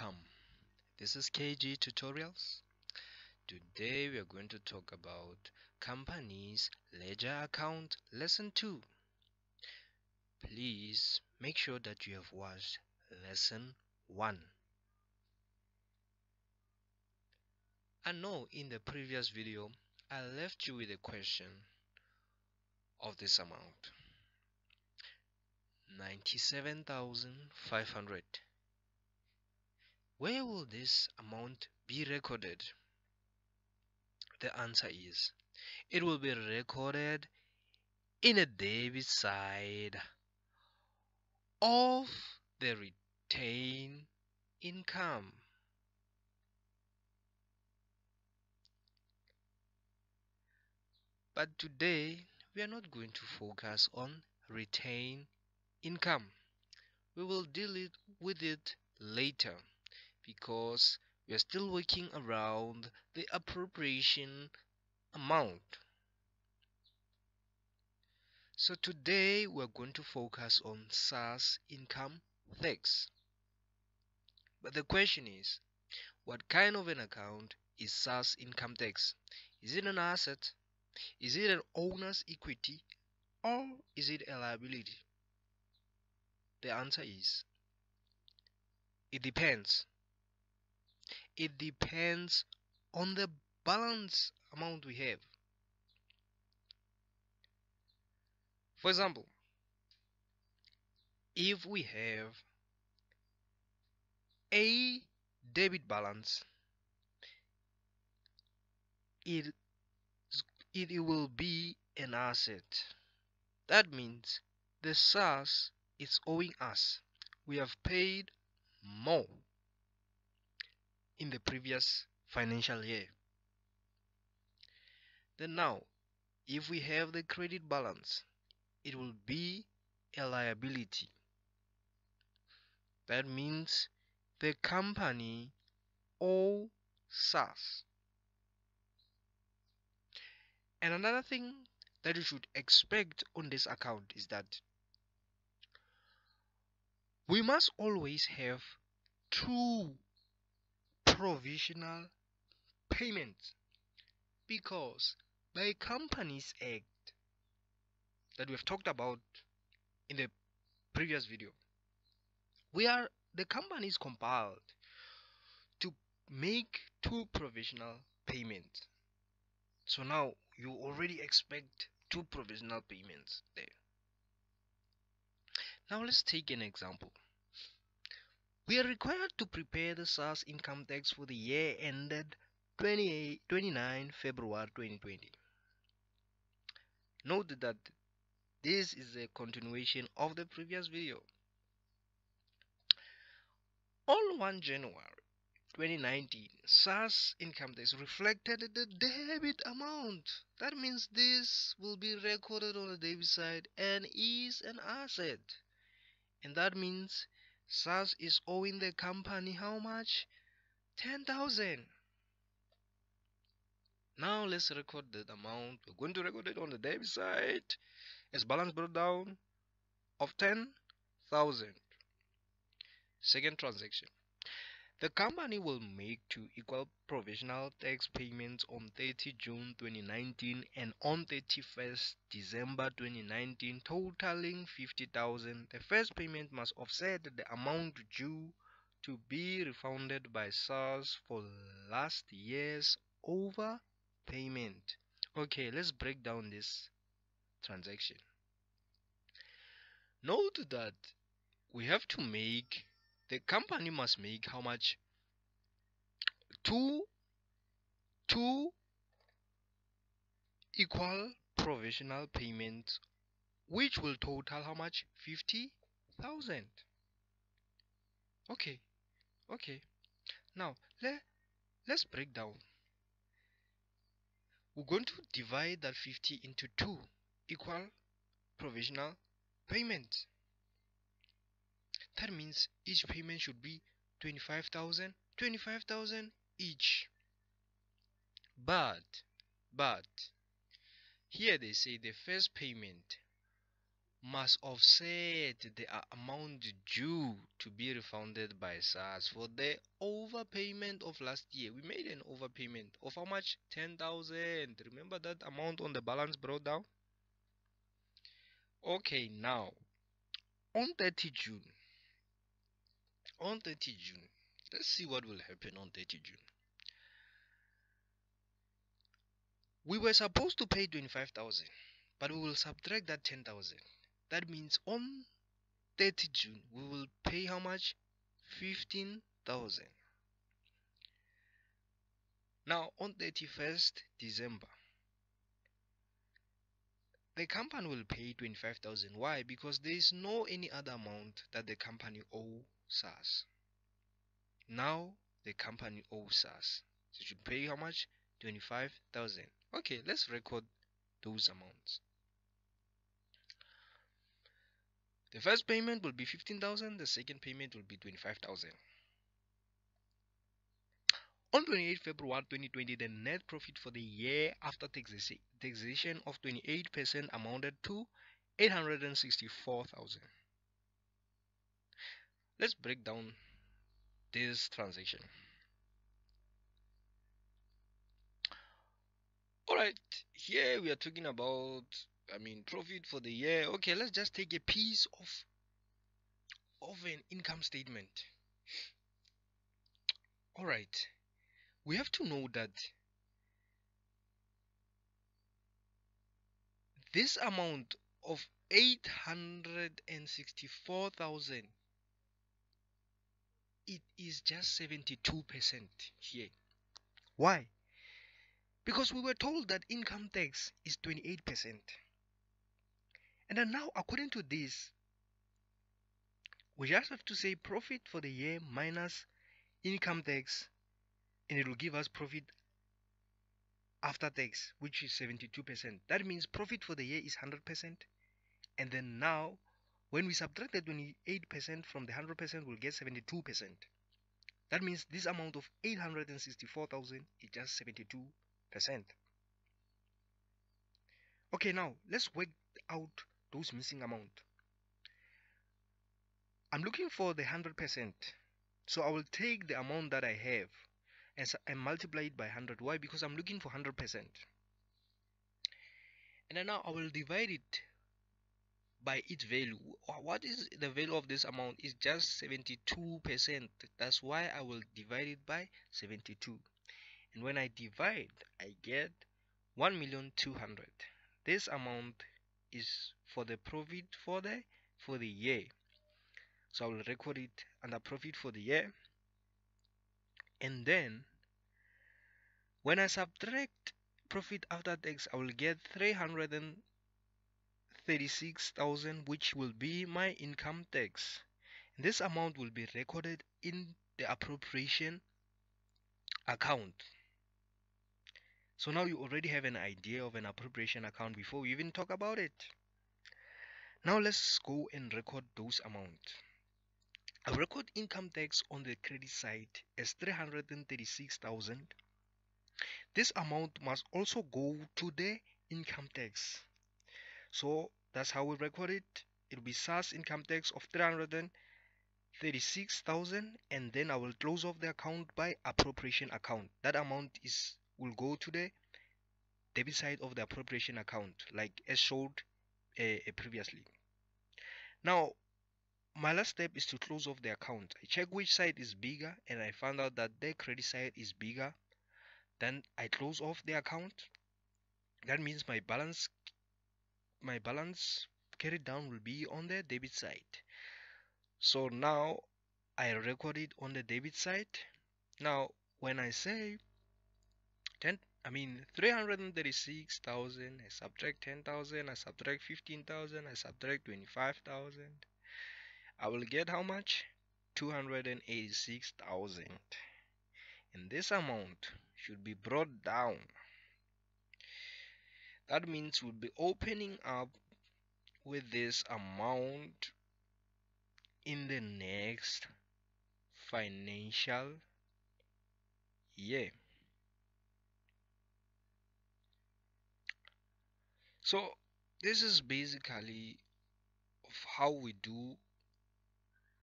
welcome. This is Kaygee tutorials. Today we are going to talk about companies ledger account lesson 2 please make sure that you have watched lesson 1 I know in the previous video I left you with a question of this amount. 97,500 where will this amount be recorded? The answer is it will be recorded in a debit side of the retained income. But today we are not going to focus on retained income. We will deal it with it later because we are still working around the appropriation amount. So today we're going to focus on SARS income tax. But the question is, what kind of an account is SARS income tax? Is it an asset? Is it an owner's equity? Or is it a liability? The answer is, it depends it depends on the balance amount we have. For example if we have a debit balance it it will be an asset. That means the SARS is owing us. We have paid more in the previous financial year. Then now, if we have the credit balance, it will be a liability. That means the company owes us. And another thing that you should expect on this account is that we must always have two provisional payment because by companies act that we've talked about in the previous video we are the company is compelled to make two provisional payments. So now you already expect two provisional payments there. Now let's take an example we are required to prepare the SARS income tax for the year ended 28, 29 February 2020. Note that this is a continuation of the previous video. On 1 January 2019, SARS income tax reflected the debit amount. That means this will be recorded on the debit side and is an asset. And that means SARS is owing the company how much? 10,000. Now let's record the amount. We're going to record it on the debit side as balance brought down of 10,000. Second transaction. The company will make two equal provisional tax payments on 30 June 2019 and on 31st December 2019 totaling 50,000. The first payment must offset the amount due to be refunded by SARS for last year's overpayment. Okay, let's break down this transaction. Note that we have to make the company must make how much? Two two equal provisional payments which will total how much? 50,000 okay okay. Now let let's break down. We're going to divide that 50 into two equal provisional payments that means each payment should be 25,000 25,000 each but but here they say the first payment must offset the amount due to be refunded by SARS for the overpayment of last year. We made an overpayment of how much? 10,000. Remember that amount on the balance brought down? Okay, now on 30 June, on 30 June, let's see what will happen on 30 June. We were supposed to pay 25,000, but we will subtract that 10,000. That means on 30 June, we will pay how much? 15,000. Now, on 31st December, the company will pay 25,000. Why? Because there is no any other amount that the company owes us. Now, the company owes. So you should pay how much? 25,000. Okay, let's record those amounts. The first payment will be 15,000, the second payment will be 25,000. On 28 February 2020, the net profit for the year after taxation of 28% amounted to 864,000. Let's break down this transaction. Alright, here we are talking about I mean profit for the year. Okay, let's just take a piece of of an income statement. All right. We have to know that this amount of 864,000 it is just 72% here. Why? Because we were told that income tax is 28%. And then now, according to this, we just have to say profit for the year minus income tax, and it will give us profit after tax, which is 72%. That means profit for the year is 100%. And then now, when we subtract the 28% from the 100%, we'll get 72%. That means this amount of 864,000 is just 72%. Okay, now let's work out those missing amount. I'm looking for the 100%. So I will take the amount that I have and, and multiply it by 100. Why? Because I'm looking for 100%. And then now I will divide it by its value. What is the value of this amount? Is just 72%. That's why I will divide it by 72. And when I divide, I get 1,200,000. This amount is for the profit for the for the year so I will record it under profit for the year and then when I subtract profit after tax I will get 336,000 which will be my income tax this amount will be recorded in the appropriation account so now you already have an idea of an appropriation account before we even talk about it. Now let's go and record those amounts. I record income tax on the credit side as 336,000. This amount must also go to the income tax. So that's how we record it. It will be SARS income tax of 336,000 and then I will close off the account by appropriation account. That amount is will go to the debit side of the appropriation account like as showed uh, previously now my last step is to close off the account I check which side is bigger and I found out that the credit side is bigger then I close off the account that means my balance my balance carried down will be on the debit side. So now I record it on the debit side. Now when I say 10 I mean 336,000 I subtract 10,000 I subtract 15,000 I subtract 25,000 I will get how much? 286,000 and this amount should be brought down that means we'll be opening up with this amount in the next financial year. So this is basically how we do